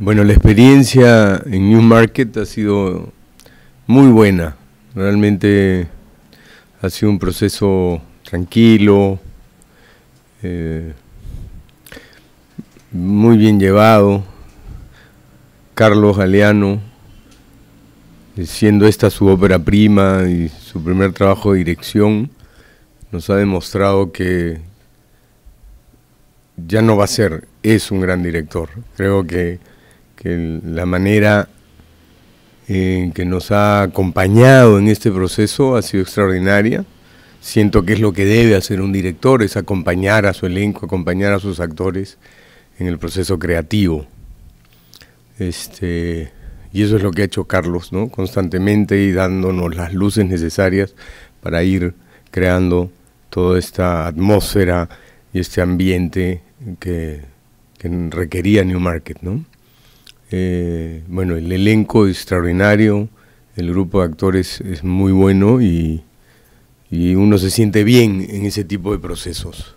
Bueno, la experiencia en New Market ha sido muy buena. Realmente ha sido un proceso tranquilo, eh, muy bien llevado. Carlos Galeano, eh, siendo esta su ópera prima y su primer trabajo de dirección, nos ha demostrado que ya no va a ser, es un gran director. Creo que que la manera en que nos ha acompañado en este proceso ha sido extraordinaria. Siento que es lo que debe hacer un director, es acompañar a su elenco, acompañar a sus actores en el proceso creativo. Este, y eso es lo que ha hecho Carlos, ¿no? Constantemente y dándonos las luces necesarias para ir creando toda esta atmósfera y este ambiente que, que requería New Market, ¿no? Eh, bueno, el elenco es extraordinario, el grupo de actores es muy bueno y, y uno se siente bien en ese tipo de procesos.